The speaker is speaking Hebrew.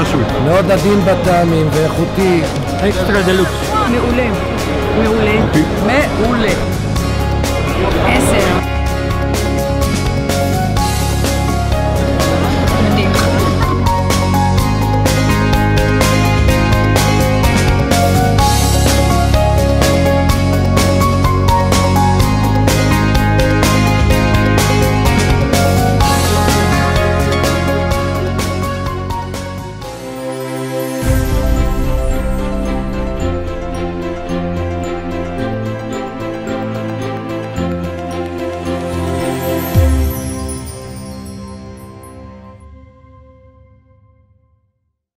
משהו. מאוד עדין בטעמים ואיכותי. אקסטרה דלוקס. מעולה. מעולה. אוקיי. מעולה. עשר.